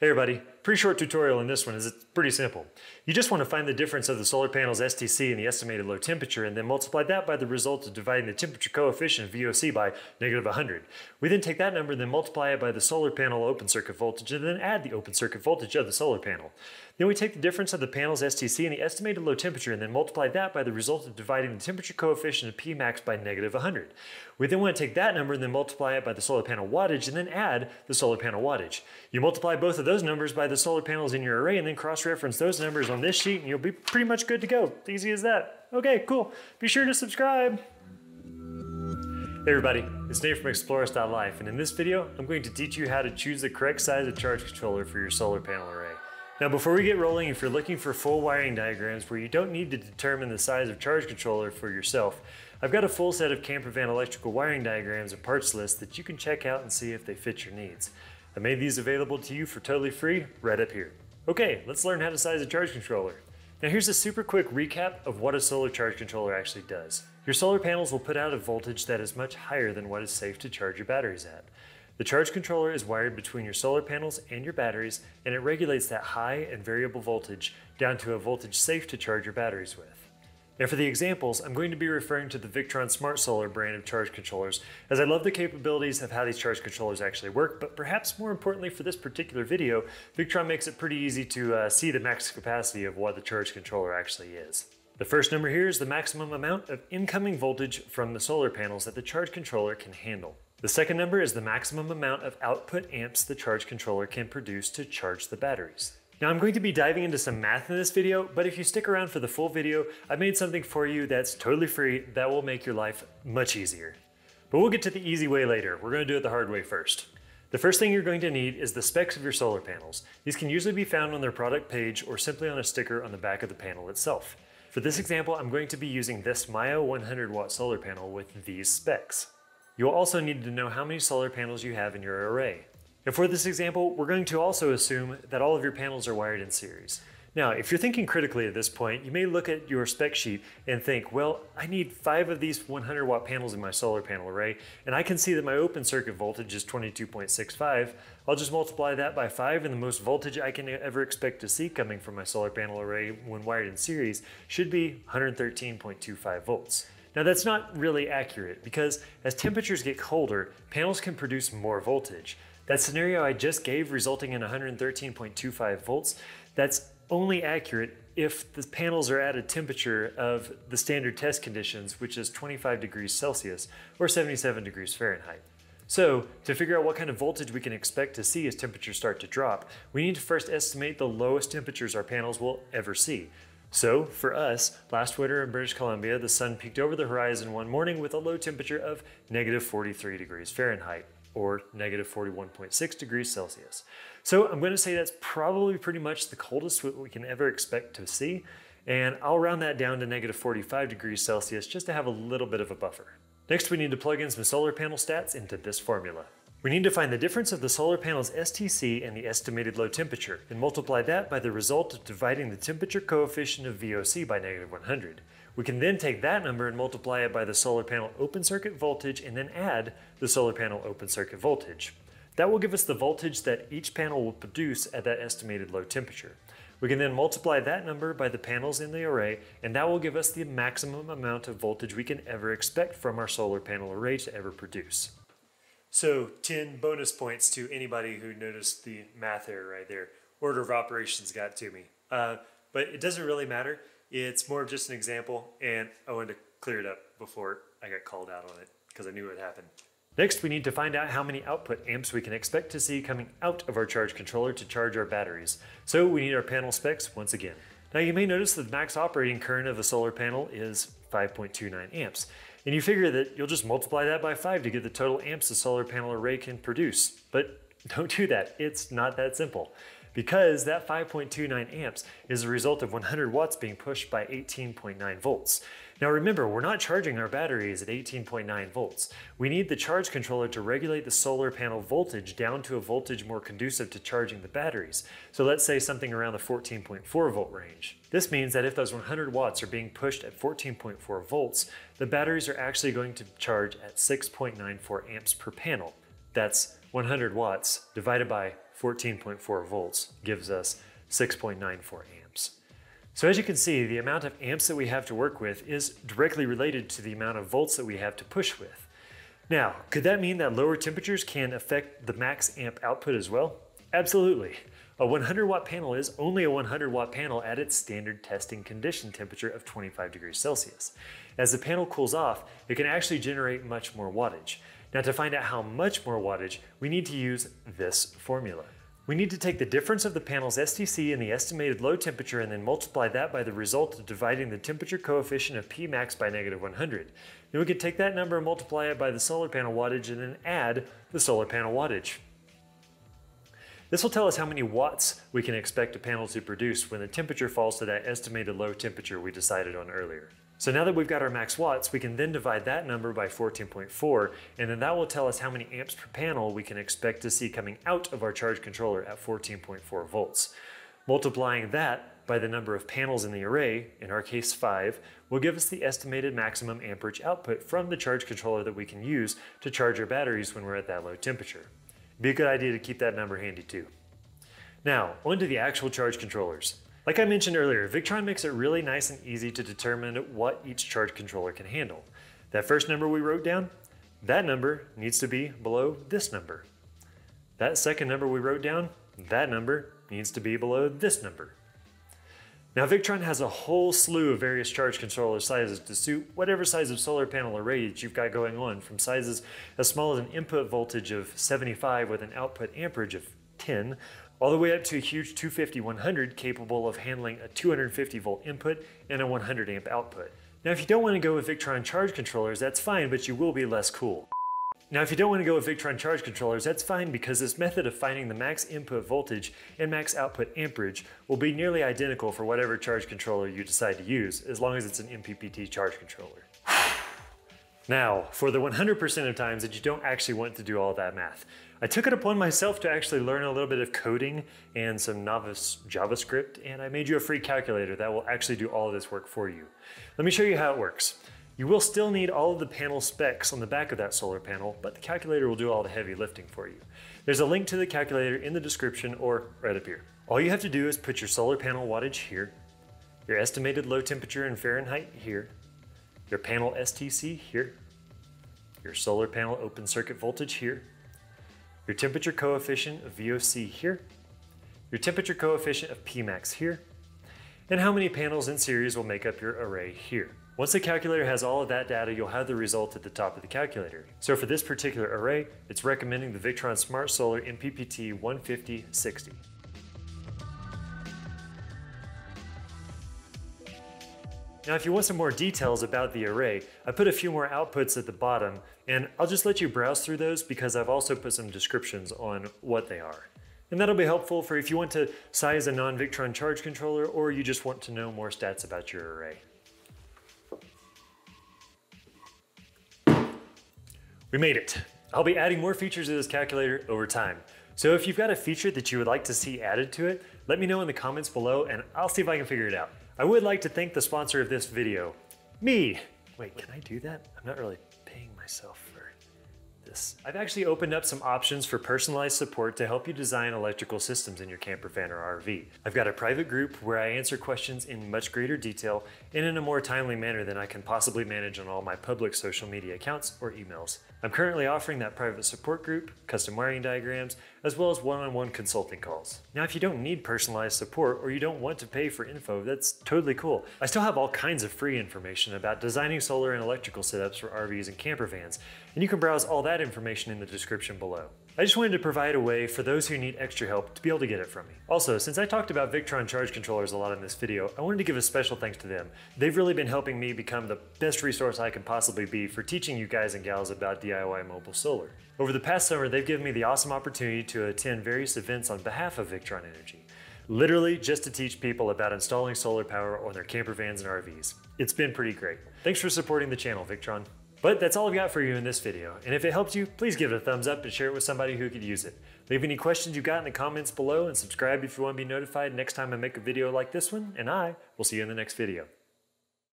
Hey everybody, pretty short tutorial in this one is it's pretty simple. You just want to find the difference of the solar panel's STC and the estimated low temperature and then multiply that by the result of dividing the temperature coefficient of VOC by negative 100. We then take that number and then multiply it by the solar panel open circuit voltage and then add the open circuit voltage of the solar panel. Then we take the difference of the panel's STC and the estimated low temperature and then multiply that by the result of dividing the temperature coefficient of Pmax by negative 100. We then want to take that number and then multiply it by the solar panel wattage and then add the solar panel wattage. You multiply both of those numbers by the solar panels in your array and then cross-reference those numbers on this sheet and you'll be pretty much good to go. Easy as that. Okay, cool. Be sure to subscribe. Hey everybody, it's Nate from Explorist.life and in this video, I'm going to teach you how to choose the correct size of charge controller for your solar panel array. Now before we get rolling, if you're looking for full wiring diagrams where you don't need to determine the size of charge controller for yourself, I've got a full set of Campervan electrical wiring diagrams and parts list that you can check out and see if they fit your needs. I made these available to you for totally free right up here. Okay, let's learn how to size a charge controller. Now here's a super quick recap of what a solar charge controller actually does. Your solar panels will put out a voltage that is much higher than what is safe to charge your batteries at. The charge controller is wired between your solar panels and your batteries, and it regulates that high and variable voltage down to a voltage safe to charge your batteries with. Now for the examples, I'm going to be referring to the Victron Smart Solar brand of charge controllers, as I love the capabilities of how these charge controllers actually work, but perhaps more importantly for this particular video, Victron makes it pretty easy to uh, see the max capacity of what the charge controller actually is. The first number here is the maximum amount of incoming voltage from the solar panels that the charge controller can handle. The second number is the maximum amount of output amps the charge controller can produce to charge the batteries. Now I'm going to be diving into some math in this video, but if you stick around for the full video, I've made something for you that's totally free that will make your life much easier. But we'll get to the easy way later. We're going to do it the hard way first. The first thing you're going to need is the specs of your solar panels. These can usually be found on their product page or simply on a sticker on the back of the panel itself. For this example, I'm going to be using this Myo 100 watt solar panel with these specs. You'll also need to know how many solar panels you have in your array. And for this example, we're going to also assume that all of your panels are wired in series. Now, if you're thinking critically at this point, you may look at your spec sheet and think, well, I need five of these 100 watt panels in my solar panel array, and I can see that my open circuit voltage is 22.65. I'll just multiply that by five, and the most voltage I can ever expect to see coming from my solar panel array when wired in series should be 113.25 volts. Now that's not really accurate because as temperatures get colder, panels can produce more voltage. That scenario I just gave resulting in 113.25 volts, that's only accurate if the panels are at a temperature of the standard test conditions, which is 25 degrees Celsius or 77 degrees Fahrenheit. So, to figure out what kind of voltage we can expect to see as temperatures start to drop, we need to first estimate the lowest temperatures our panels will ever see. So, for us, last winter in British Columbia, the sun peeked over the horizon one morning with a low temperature of negative 43 degrees Fahrenheit, or negative 41.6 degrees Celsius. So, I'm going to say that's probably pretty much the coldest we can ever expect to see, and I'll round that down to negative 45 degrees Celsius just to have a little bit of a buffer. Next, we need to plug in some solar panel stats into this formula. We need to find the difference of the solar panel's STC and the estimated low temperature, and multiply that by the result of dividing the temperature coefficient of VOC by negative 100. We can then take that number and multiply it by the solar panel open circuit voltage and then add the solar panel open circuit voltage. That will give us the voltage that each panel will produce at that estimated low temperature. We can then multiply that number by the panels in the array, and that will give us the maximum amount of voltage we can ever expect from our solar panel array to ever produce. So 10 bonus points to anybody who noticed the math error right there. Order of operations got to me. Uh, but it doesn't really matter. It's more of just an example, and I wanted to clear it up before I got called out on it because I knew it would happen. Next, we need to find out how many output amps we can expect to see coming out of our charge controller to charge our batteries. So we need our panel specs once again. Now you may notice that the max operating current of a solar panel is 5.29 amps. And you figure that you'll just multiply that by 5 to get the total amps the solar panel array can produce. But don't do that. It's not that simple. Because that 5.29 amps is a result of 100 watts being pushed by 18.9 volts. Now remember, we're not charging our batteries at 18.9 volts. We need the charge controller to regulate the solar panel voltage down to a voltage more conducive to charging the batteries. So let's say something around the 14.4 volt range. This means that if those 100 watts are being pushed at 14.4 volts, the batteries are actually going to charge at 6.94 amps per panel. That's 100 watts divided by 14.4 volts gives us 6.94 amps. So as you can see, the amount of amps that we have to work with is directly related to the amount of volts that we have to push with. Now, could that mean that lower temperatures can affect the max amp output as well? Absolutely. A 100 watt panel is only a 100 watt panel at its standard testing condition temperature of 25 degrees Celsius. As the panel cools off, it can actually generate much more wattage. Now to find out how much more wattage, we need to use this formula. We need to take the difference of the panel's STC and the estimated low temperature and then multiply that by the result of dividing the temperature coefficient of Pmax by negative 100. Then we can take that number and multiply it by the solar panel wattage and then add the solar panel wattage. This will tell us how many watts we can expect a panel to produce when the temperature falls to that estimated low temperature we decided on earlier. So now that we've got our max watts, we can then divide that number by 14.4, and then that will tell us how many amps per panel we can expect to see coming out of our charge controller at 14.4 volts. Multiplying that by the number of panels in the array, in our case 5, will give us the estimated maximum amperage output from the charge controller that we can use to charge our batteries when we're at that low temperature. Be a good idea to keep that number handy too. Now, onto the actual charge controllers. Like I mentioned earlier, Victron makes it really nice and easy to determine what each charge controller can handle. That first number we wrote down, that number needs to be below this number. That second number we wrote down, that number needs to be below this number. Now Victron has a whole slew of various charge controller sizes to suit whatever size of solar panel array that you've got going on, from sizes as small as an input voltage of 75 with an output amperage of 10, all the way up to a huge 250-100 capable of handling a 250 volt input and a 100 amp output. Now if you don't want to go with Victron charge controllers, that's fine, but you will be less cool. Now if you don't want to go with Victron charge controllers, that's fine because this method of finding the max input voltage and max output amperage will be nearly identical for whatever charge controller you decide to use, as long as it's an MPPT charge controller. Now, for the 100% of times that you don't actually want to do all that math, I took it upon myself to actually learn a little bit of coding and some novice JavaScript, and I made you a free calculator that will actually do all of this work for you. Let me show you how it works. You will still need all of the panel specs on the back of that solar panel, but the calculator will do all the heavy lifting for you. There's a link to the calculator in the description or right up here. All you have to do is put your solar panel wattage here, your estimated low temperature in Fahrenheit here, your panel STC here, your solar panel open circuit voltage here, your temperature coefficient of VOC here, your temperature coefficient of Pmax here, and how many panels in series will make up your array here. Once the calculator has all of that data, you'll have the result at the top of the calculator. So for this particular array, it's recommending the Victron Smart Solar MPPT 15060. Now if you want some more details about the array, I put a few more outputs at the bottom, and I'll just let you browse through those because I've also put some descriptions on what they are. And that'll be helpful for if you want to size a non-Victron charge controller or you just want to know more stats about your array. We made it. I'll be adding more features to this calculator over time. So if you've got a feature that you would like to see added to it, let me know in the comments below and I'll see if I can figure it out. I would like to thank the sponsor of this video, me. Wait, can I do that? I'm not really paying myself this. I've actually opened up some options for personalized support to help you design electrical systems in your camper van or RV. I've got a private group where I answer questions in much greater detail and in a more timely manner than I can possibly manage on all my public social media accounts or emails. I'm currently offering that private support group, custom wiring diagrams, as well as one-on-one -on -one consulting calls. Now, if you don't need personalized support or you don't want to pay for info, that's totally cool. I still have all kinds of free information about designing solar and electrical setups for RVs and camper vans, and you can browse all that information in the description below. I just wanted to provide a way for those who need extra help to be able to get it from me. Also, since I talked about Victron charge controllers a lot in this video, I wanted to give a special thanks to them. They've really been helping me become the best resource I can possibly be for teaching you guys and gals about DIY mobile solar. Over the past summer, they've given me the awesome opportunity to attend various events on behalf of Victron Energy. Literally just to teach people about installing solar power on their camper vans and RVs. It's been pretty great. Thanks for supporting the channel, Victron. But that's all I've got for you in this video, and if it helped you, please give it a thumbs up and share it with somebody who could use it. Leave any questions you got in the comments below and subscribe if you want to be notified next time I make a video like this one, and I will see you in the next video.